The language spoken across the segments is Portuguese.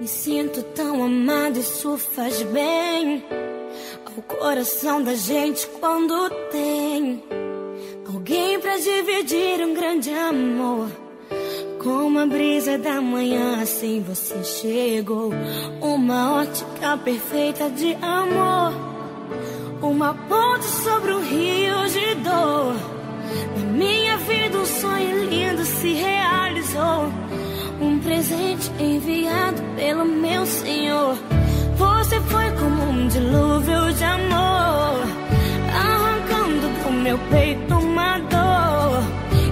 Me sinto tão amado, isso faz bem ao coração da gente quando tem alguém pra dividir um grande amor. Como a brisa da manhã, assim você chegou. Uma ótica perfeita de amor. Uma ponte sobre um rio de dor. Na minha vida, um sonho lindo se realizou. Um presente enviado pelo meu Senhor. Você foi como um dilúvio de amor, arrancando do meu peito uma dor.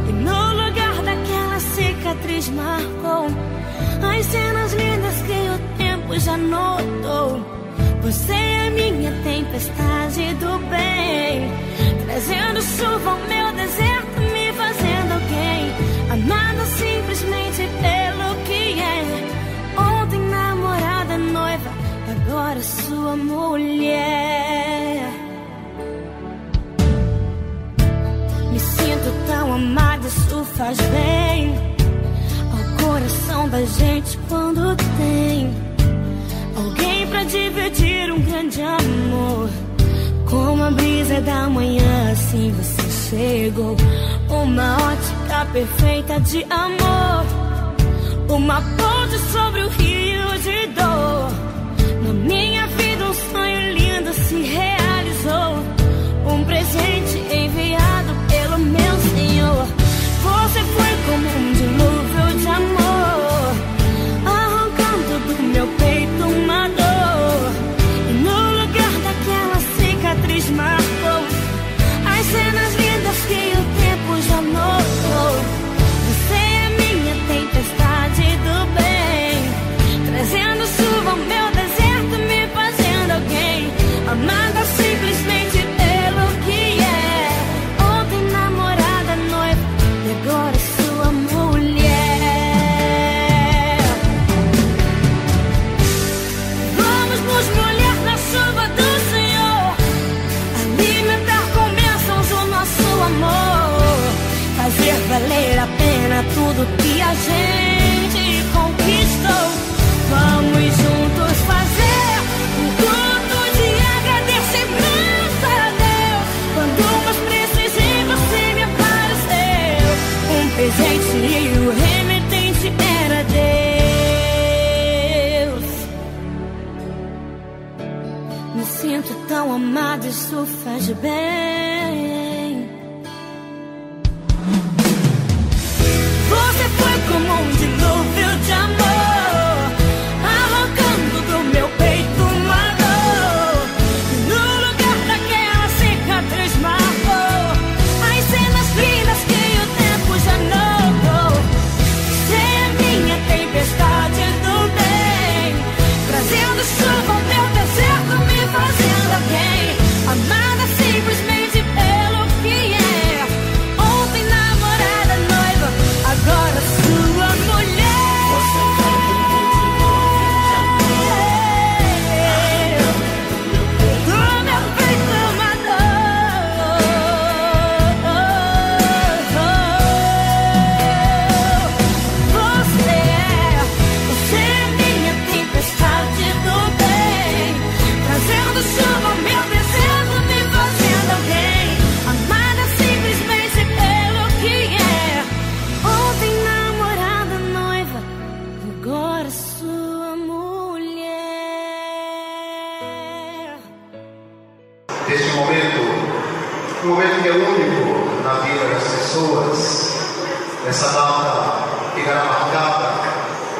E no lugar daquela cicatriz marcou as cenas lindas que o tempo já notou. Você é minha tempestade do bem, trazendo chuva ao meu faz bem ao coração da gente quando tem alguém pra dividir um grande amor. Como a brisa da manhã, assim você chegou. Uma ótica perfeita de amor. Uma ponte sobre o rio de dor. Na minha vida, um sonho lindo se realizou. Amado, isso faz bem. Um momento que é único na vida das pessoas, essa data ficará marcada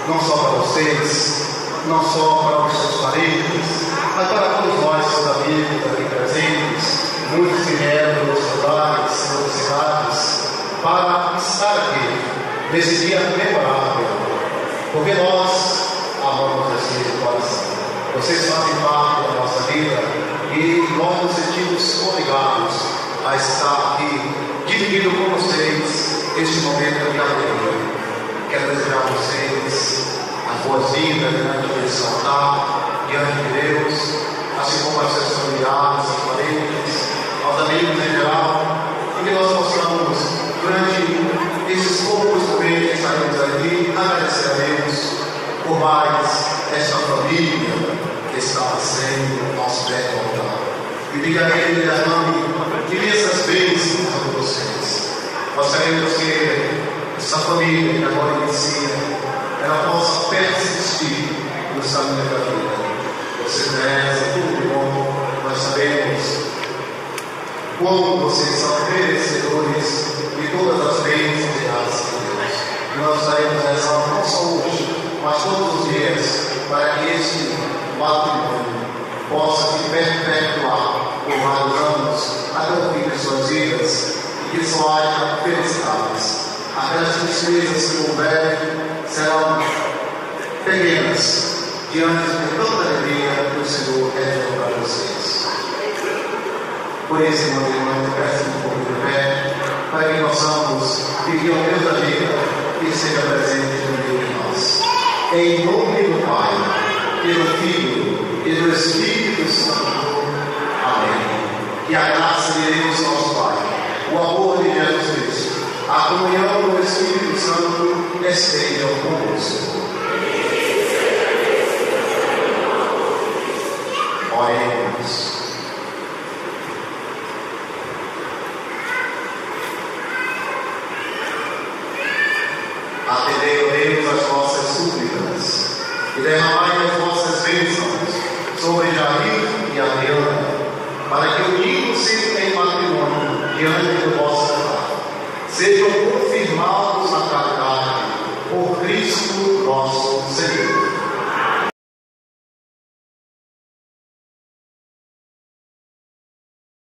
não só para vocês, não só para os seus parentes, mas para todos nós, seus amigos aqui presentes, muitos que vieram seus lares, suas cidades, para estar aqui nesse dia memorável, porque nós amamos vocês de. Vocês fazem parte da nossa vida e nós nos sentimos obrigados a estar aqui dividindo com vocês este momento de alegria. Quero desejar a vocês as boas-vindas diante diante de Deus, assim como aos seus familiares, parentes, aos amigos em geral, e que nós possamos, durante esses poucos momentos que estaremos aqui, agradecer a Deus por mais esta trazendo o nosso pé ao altar. E diga a ele, a queremos que essa família que agora inicia, ela possa persistir no caminho da vida. Você preza tudo de bom, nós sabemos como vocês são merecedores de todas as bênçãos e graças de Deus. E nós estaremos rezando não só hoje, mas todos os dias, para que este matrimônio possa se perpetuar por vários anos até o fim de suas vidas e que só haja felicidades. Tristezas que houverem serão pequenas diante de tanta alegria que o Senhor reserva para vocês. Por isso, meu irmão, peço um pouco de pé para que possamos pedir ao Deus da vida que esteja presente no meio de nós. Em nome do Pai, e do Filho e do Espírito Santo. Amém. Que a graça de Deus, nosso Pai, o amor de a comunhão do Espírito Santo estejam conosco. Oremos. Atendei, Deus, as vossas súplicas e derramai as vossas bênçãos sobre Jair e Adriana, para que unidos-se em matrimônio diante do vosso